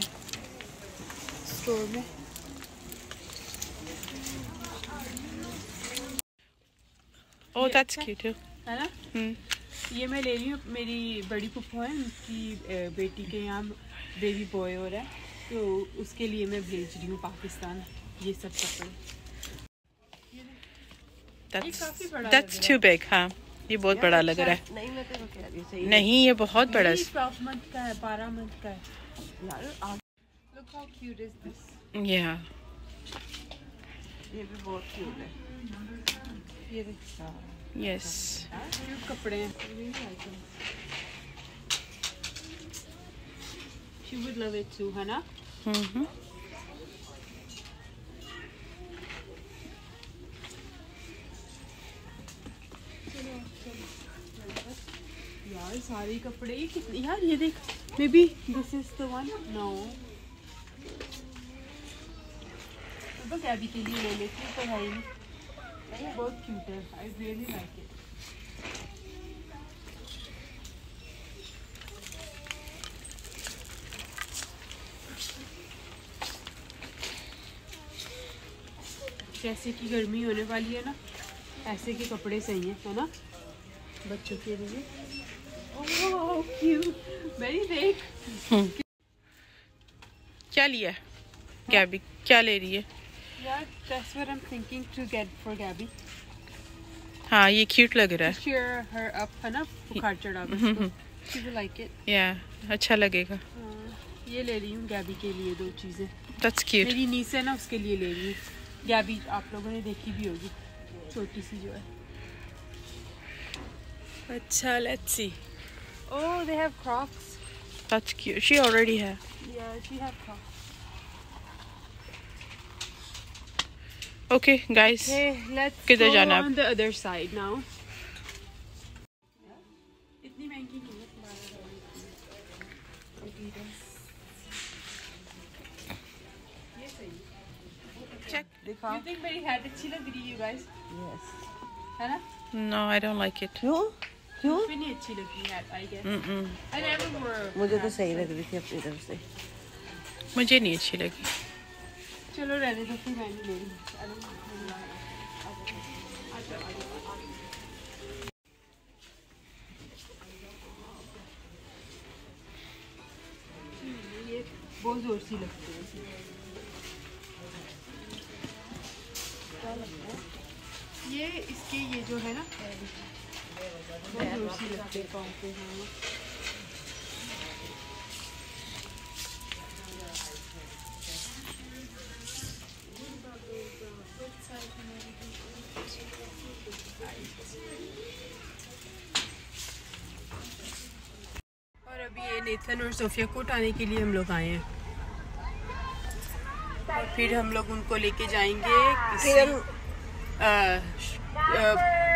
Store में। Oh, that's cute too. है ना? Hmm. ये मैं ले रही हूँ। मेरी बड़ी पुप्पो है उनकी बेटी के यहाँ बेबी बॉय हो रहा है। तो उसके लिए मैं भेज रही हूँ पाकिस्तान। ये सब कपड़े। That's that's too big, हाँ. ये बहुत बड़ा लग रहा है नहीं मैं कह रही सही नहीं ये बहुत बड़ा है का है बारह मंथ का है यार आगे Look how cute is this. ये भी बहुत क्यूट है ये देख Yes. क्यूट कपड़े हैं I really like them. She would love it too, है ना Mm-hmm. यार, सारे कपड़े ये कितने, यार, ये देख maybe this is the one के लिए ले लेती हूँ नहीं ये बहुत क्यूट है आई रियली लाइक इट जैसे कि गर्मी होने वाली है ना, ऐसे के कपड़े सही हैं है ना? बच्चों के लिए। क्या लिया गैबी क्या ले रही है? That's Gabby. हाँ ये क्यूट लग रहा है। है उसको। she will like it. अच्छा लगेगा। हाँ, ये ले रही हूँ गैबी के लिए दो चीज़ें। दैट्स क्यूट मेरी नीस है ना उसके लिए ले रही हूँ। गैबी आप लोगों ने देखी भी होगी। छोटी सी जो है। अच्छा let's see Oh, they have Crocs. That's cute. She already has. Yeah, she has Crocs. Okay, guys. Okay, let's go on the other side now. Check. You think my had is chill? Did you guys? Yes. Hannah? No, I don't like it. You? क्यों? अच्छी लगी wear मुझे तो सही लग रही थी अपनी तरफ़ से। मुझे नहीं अच्छी लगी। चलो रहने दो फिर मैं ले बहुत ज़ोर सी लगती है क्या लगता है? ये इसके ये जो है ना और अभी ये नेथन और सोफिया को उठाने के लिए हम लोग आए हैं। और फिर हम लोग उनको लेके जाएँगे किसी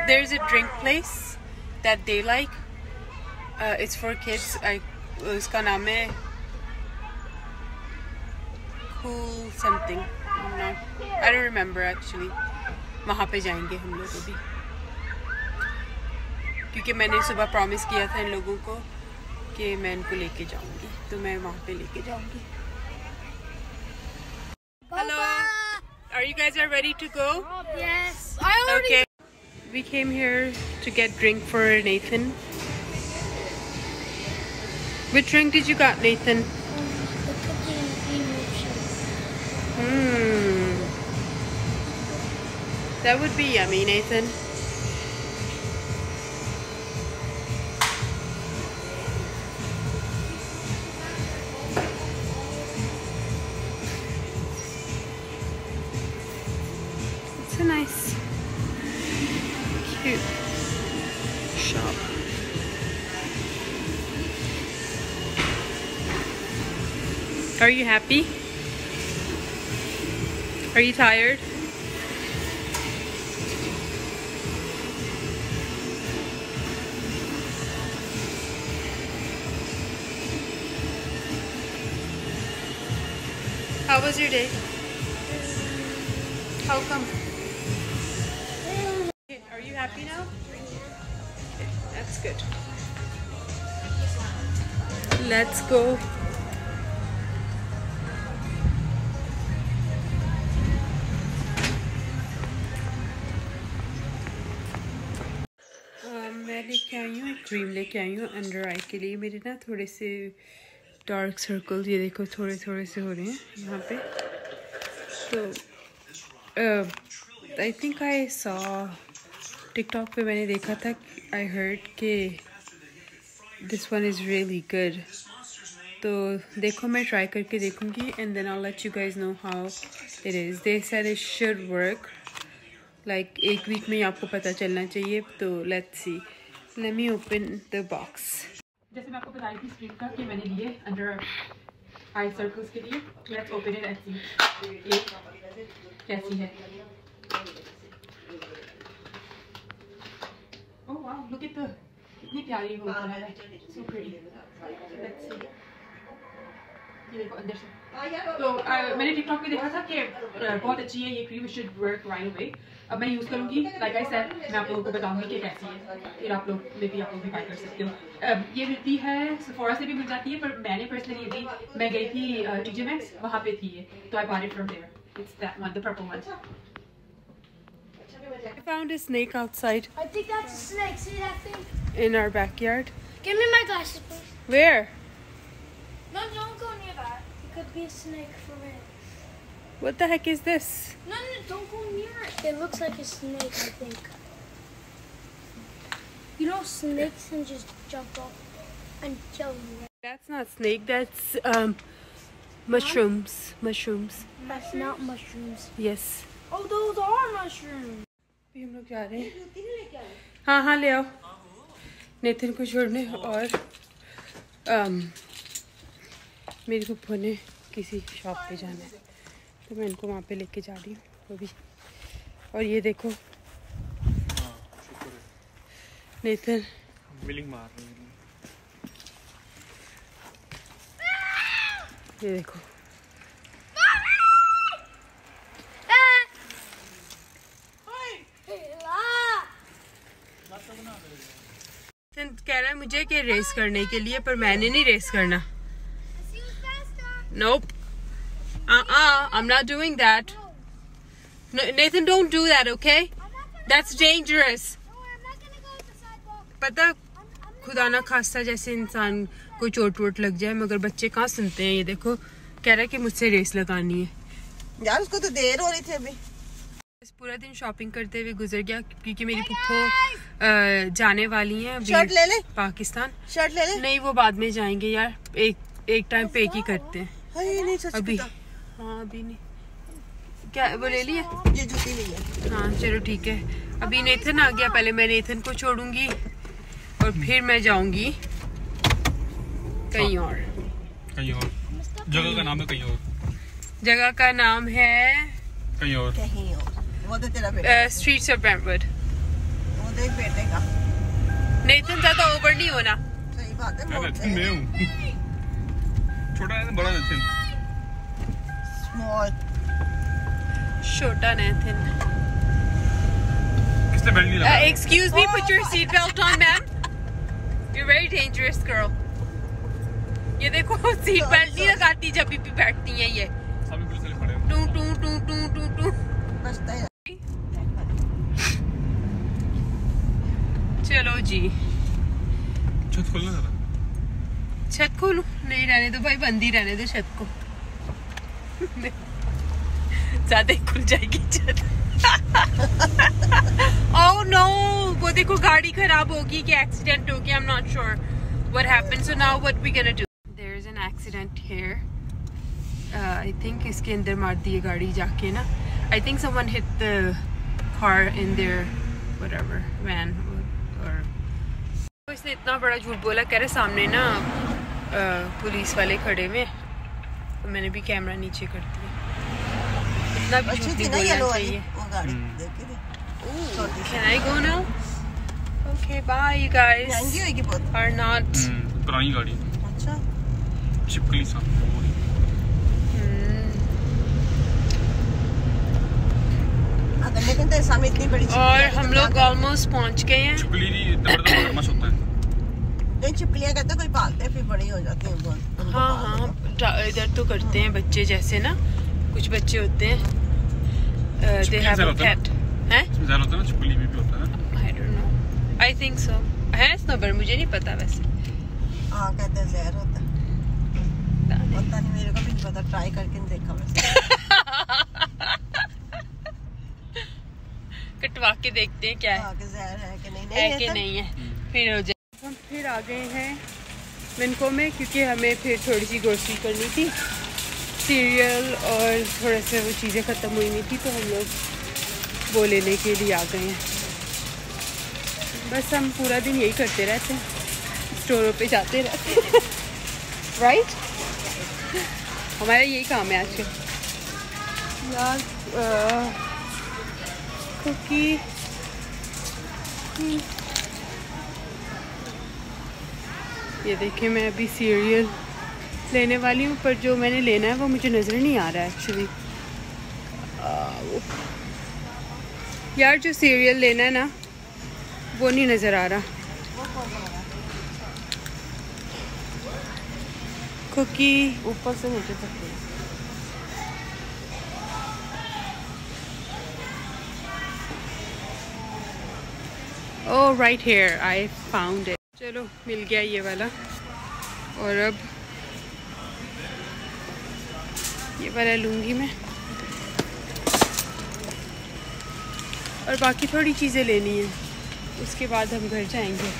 there is a drink place that they like it's for kids उसका नाम है cool something not I don't remember actually वहाँ पे जाएँगे हम लोग अभी क्योंकि मैंने सुबह प्रॉमिस किया था इन लोगों को कि मैं इनको लेके जाऊँगी तो मैं वहाँ पे लेके जाऊँगी hello Are you guys are ready to go? Yes. I already Okay. We came here to get drink for Nathan. Which drink did you got, Nathan? Hmm. That would be yummy, Nathan. Are you happy? Are you tired? How was your day? How come? Are you happy now? Okay, that's good. Let's go. लेके आई हूँ, एक cream लेके आई हूँ under आई के लिए। मेरे ना थोड़े से डार्क सर्कल ये देखो थोड़े थोड़े से हो रहे हैं यहाँ पे। तो I think I saw TikTok पे मैंने देखा था आई हर्ड के this one is really good तो देखो, मैं ट्राई करके देखूँगी and then I let you guys know how it is they said it should work like एक वीक में ही आपको पता चलना चाहिए तो let's see let me open the box जैसे मैं आपको बताई थी स्क्रीन का कि मैंने लिए अंडर आई सर्कल्स के लिए let's open it and see ये कैसी है। Oh wow look at the कितनी प्यारी वो कलर है। So pretty let's say. तो uh, मैंने टिकटॉक पे देखा था कि uh, बहुत अच्छी है ये cream should work right away अब मैं यूज़ करूँगी लाइक आई सेड मैं आप लोगों को बताऊँगी कि कैसी है फिर आप लोग मे भी आप लोग भी बाय कर सकते हो uh, ये मिलती है सफोरा से भी मिल जाती है पर मैंने पर्सनली ये दी मैं गई थी टीजे मैक्स वहाँ पे थी ये तो I bought it from there it's that one the purple one I found a snake outside I think that's a snake. See that thing? in our backyard. Give me my glasses, please. Where? No, don't go near that. It could be a snake for me. What the heck is this? No, no, don't go near it. It looks like a snake, I think. You know, snakes can just jump off and kill you. right? That's not snake. That's um mushrooms. Mushrooms. That's not mushrooms. Yes. Oh, those are mushrooms. अभी हम लोग जा रहे हैं हाँ हाँ ले आओ नेथन को छोड़ने और um, मेरी फुप्पो ने किसी शॉप पे जाना है तो मैं इनको वहाँ पे लेके जा रही हूँ अभी और ये देखो। नेथन बिलिंग मार रही है। ये देखो। कह रहा है मुझे कि रेस करने के लिए पर मैंने नहीं रेस करना। Nope. I'm not doing that. No, Nathan, don't do that, okay? That's dangerous. पता खुदा ना खास्ता जैसे इंसान को चोट वोट लग जाए मगर बच्चे कहाँ सुनते हैं ये देखो? कह रहा है कि मुझसे रेस लगानी है। यार उसको तो देर हो रही थी अभी। पूरा दिन शॉपिंग करते हुए गुजर गया क्योंकि मेरी पुप्पो जाने वाली हैं अभी शर्ट ले ले। पाकिस्तान। शर्ट ले ले। नहीं वो बाद में जाएँगे यार एक एक टाइम पे ही करते हैं। अभी। हाँ अभी नहीं। क्या वो ले लिया ये जूती नहीं है हाँ चलो ठीक है। अभी नेथन आ गया। पहले मैं नेथन को छोड़ूँगी और फिर मैं जाऊँगी कहीं और। कहीं और। जगह का नाम है कहीं और। जगह का नाम है कहीं और। कहीं और। वो तो तेरा बेटा। स्ट्रीट्स ऑफ़ ब्रैंडवुड वो देख बेटे का। नेथन ज़्यादा ओवर नहीं होना। सही बात है मैं हूँ। छोटा है बड़ा नेथन। किसने बेल्ट नहीं लगाया? Excuse me put your seat belt on ma'am you very dangerous girl ये देखो सीट बेल्ट नहीं लगाती जब भी बैठती हैं ये। हैं two two two two two two. चलो जी। छत खोलना छत खोलू? नहीं रहने दो भाई बंद ही रहने दो छत को। ज़्यादा ही खुल जाएगी ओह नो वो देखो, गाड़ी खराब होगी कि एक्सीडेंट हो गया I am not sure what happened so now what we gonna do there is an accident here I think इसके अंदर मार दी है गाड़ी जाके ना। I think someone hit the car in there whatever van और इसने इतना बड़ा झूठ बोला, कह रहे सामने ना पुलिस वाले खड़े हैं। तो मैंने भी कैमरा नीचे कर दिया इतना भी झूठ नहीं बोलना चाहिए वो गाड़ी हम्म। देखी थी Ooh, can I go now? Okay, bye you guys. महँगी होगी बहुत Are not. हम्म, पुरानी गाड़ी अच्छा चिपकली सा. लेकिन तेरे इतनी बड़ी और हम लोग तो ऑलमोस्ट पहुँच गए हैं चिपकली भी इतना बड़ा मगरमच्छ होता है जो छिपकलियाँ कहते हैं कोई पालते हैं फिर बड़ी हो जाती हैं बहुत हाँ इधर तो करते हैं बच्चे जैसे ना कुछ बच्चे होते हैं। दे हैव अ होता है? हैं? होता है ना में भी होता है ना? I don't know. I think so. है स्नोबर मुझे नहीं पता वैसे। हाँ कहते हैं जहर होता है। पता नहीं। मेरे को भी नहीं पता। ट्राई करके नहीं देखा वैसे। कटवा के देखते हैं क्या है हाँ कि जहर है कि नहीं। है कि नहीं। है। फिर हो जाए हम फिर आ गए हैं मिनको में, क्योंकि हमें फिर थोड़ी सी ग्रोसरी करनी थी। सीरियल और थोड़े से वो चीज़ें ख़त्म हुई नहीं थी तो हम लोग वो लेने के लिए आ गए हैं। बस हम पूरा दिन यही करते रहते हैं। स्टोरों पे जाते रहते हैं। राइट हमारा यही काम है आजकल यार कुकी ये देखिए मैं अभी सीरियल लेने वाली हूँ पर जो मैंने लेना है वो मुझे नज़र नहीं आ रहा है एक्चुअली यार जो सीरियल लेना है ना वो नहीं नज़र आ रहा. कुकी ऊपर से नीचे तक। ओह right here I found it चलो मिल गया ये वाला। और अब ये वाला लूँगी मैं। और बाकी थोड़ी चीज़ें लेनी है। उसके बाद हम घर जाएँगे।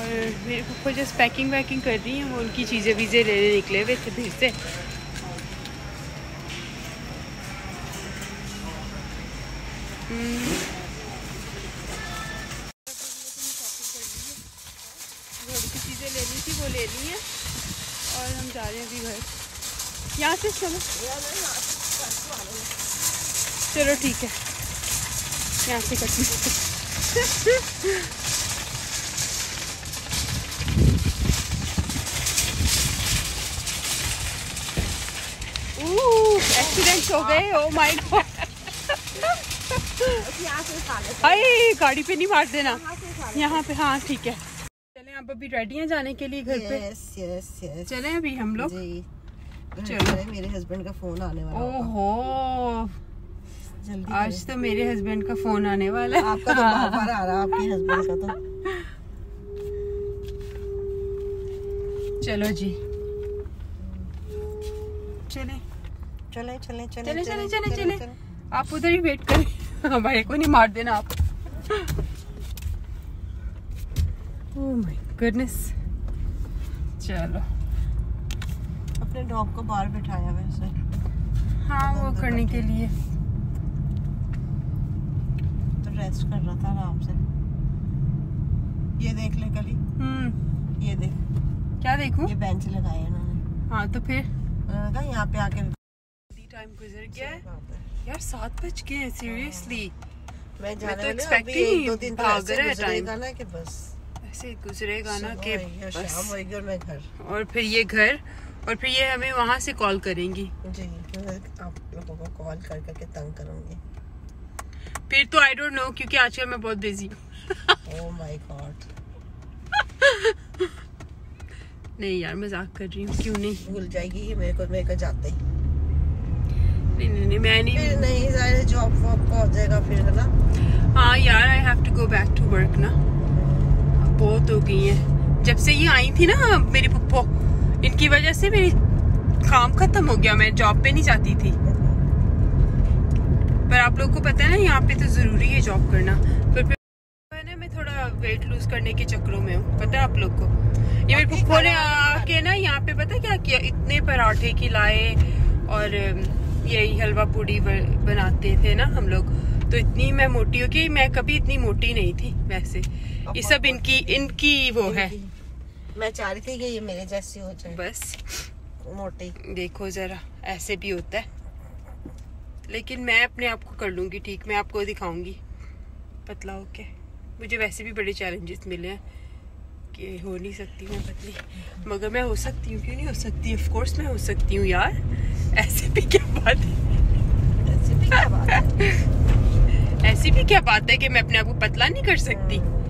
और मेरे पप्पा जस्ट पैकिंग वैकिंग कर रही हैं वो उनकी चीज़ें वीज़ें लेने निकले हुए थे फिर से। हम्म, और हम जा रहे हैं अभी घर। यहाँ से चलो। चलो ठीक है। यहाँ से कटनी एक्सीडेंट हो गए। ओ माय गॉड अरे गाड़ी पे नहीं मार देना। यहाँ पे हाँ ठीक है। आप अभी रेडी हैं जाने के लिए घर yes, पे यस यस चले अभी हम लोग? मेरे हस्बैंड का फ़ोन आने वाला ओहो। जल्दी आज तो मेरे हस्बैंड का फ़ोन आने वाला है। आपका तो आ रहा है आपके हस्बैंड का तो। चलो जी। चले। चले चले चले चले चले चले आप उधर ही वेट करें। हमारे को नहीं मार देना आप। ओह माय गॉड गुडनेस चलो। अपने डॉग को बाहर बिठाया वैसे। हाँ वो करने के लिए। तो रेस्ट कर रहा था आराम से। ये देख ले कली हम्म। ये देख। क्या देखूँ? ये बेंच लगाए हैं इन्होंने हाँ तो फिर? उन्होंने कहा यहाँ पे आके टाइम गुजर गया यार सात बज गए सीरियसली मैं तो जाने हूँ, expect अभी ही नहीं दो दिन तो भाग ऐसे रहा गुजरेगा ना कि बस। ऐसे गुजरेगा ना कि शाम और मैं घर। और फिर ये घर और फिर ये हमें वहाँ से कॉल करेंगी। जी आप लोगों को कॉल कर करके तंग करूँगी। फिर तो आई डोंट नो क्योंकि आजकल मैं बहुत बिज़ी हूँ। ओह माय गॉड नहीं यार मज़ाक कर रही हूँ क्यों नहीं? भूल जाएगी ये मेरे को मेरे को जाते ही। नहीं नहीं नहीं मैं नहीं फिर नहीं जाए जॉब वॉब हो जाएगा फिर है ना? हाँ यार I have to go back to work ना। बहुत हो गई है। जब से ये आई थी ना मेरी पप्पो इनकी वजह से मेरी काम खत्म हो गया मैं जॉब पे नहीं जाती थी। पर आप लोग को पता है ना यहाँ पे तो ज़रूरी है जॉब करना। पर फिर है ना मैं थोड़ा वेट लूज करने के चक्करों में हूँ। पता है आप लोग को? ये मेरे पप्पो ने आके ना यहाँ पे पता क्या किया? इतने पराठे खिलाए और यही हलवा पूड़ी बनाते थे ना हम लोग। तो इतनी मैं मोटी हो गई मैं कभी इतनी मोटी नहीं थी वैसे। ये सब इनकी इनकी वो है। मैं चाह रही थी कि ये मेरे जैसी हो जाए। बस। मोटी। देखो जरा ऐसे भी होता है। लेकिन मैं अपने आप को कर लूँगी ठीक? मैं आपको दिखाऊँगी। पतला होके। मुझे वैसे भी बड़े चैलेंजेस मिले हैं कि हो नहीं सकती मैं पतली। मगर मैं हो सकती हूँ क्यों नहीं हो सकती? ऑफ़ कोर्स मैं हो सकती हूँ यार। ऐसे भी क्या बात है? ऐसी भी क्या बात है? है कि मैं अपने आप को पतला नहीं कर सकती?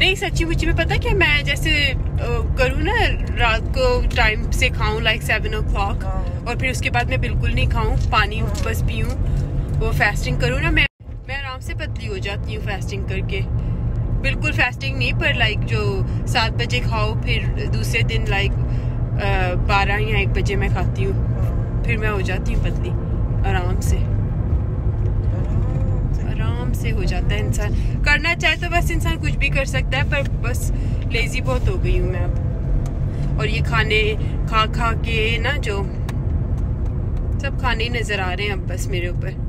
नहीं सच्ची मुच्ची में पता क्या मैं जैसे करूँ ना रात को टाइम से खाऊं लाइक सेवन ओ क्लॉक और फिर उसके बाद मैं बिल्कुल नहीं खाऊं पानी बस पीऊं वो फास्टिंग करूँ ना मैं मैं आराम से पतली हो जाती हूँ फास्टिंग करके। बिल्कुल फास्टिंग नहीं पर लाइक जो सात बजे खाओ फिर दूसरे दिन लाइक बारह या एक बजे मैं खाती हूँ। फिर मैं हो जाती हूँ पतली आराम से। से हो जाता है इंसान। करना चाहे तो बस इंसान कुछ भी कर सकता है, पर बस लेजी बहुत हो गई हूँ मैं अब। और ये खाने, खा खा के ना जो सब खाने ही नज़र आ रहे हैं अब बस मेरे ऊपर।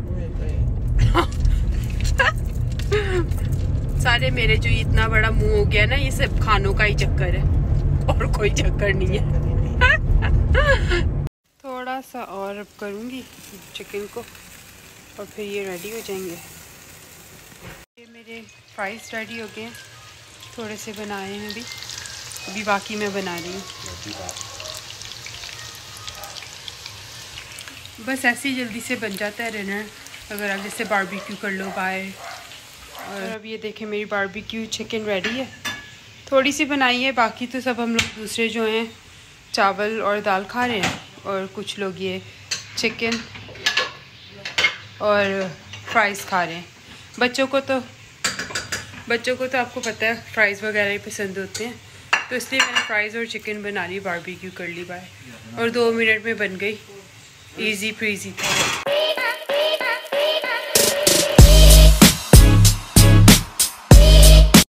सारे मेरे जो इतना बड़ा मुँह हो गया ना, ये सब खानों का ही चक्कर है। और कोई चक्कर नहीं है। थोड़ा सा और अब करूँगी चिकन को, और फिर ये रेडी हो जाएँगे। फ्राइज रेडी हो गए थोड़े से बनाए हैं अभी। अभी बाकी मैं बना रही हूँ। बस ऐसे ही जल्दी से बन जाता है डिनर। अगर आप जैसे बारबेक्यू कर लो बाहर। और अब ये देखें मेरी बारबेक्यू चिकन रेडी है। थोड़ी सी बनाई है बाकी तो सब हम लोग दूसरे जो हैं चावल और दाल खा रहे हैं। और कुछ लोग ये चिकन और फ्राइज़ खा रहे हैं। बच्चों को तो बच्चों को तो आपको पता है फ्राइज़ वगैरह ही पसंद होते हैं। तो इसलिए मैंने फ्राइज़ और चिकन बना ली बारबेक्यू कर ली बाय और दो मिनट में बन गई। इजी प्रीजी था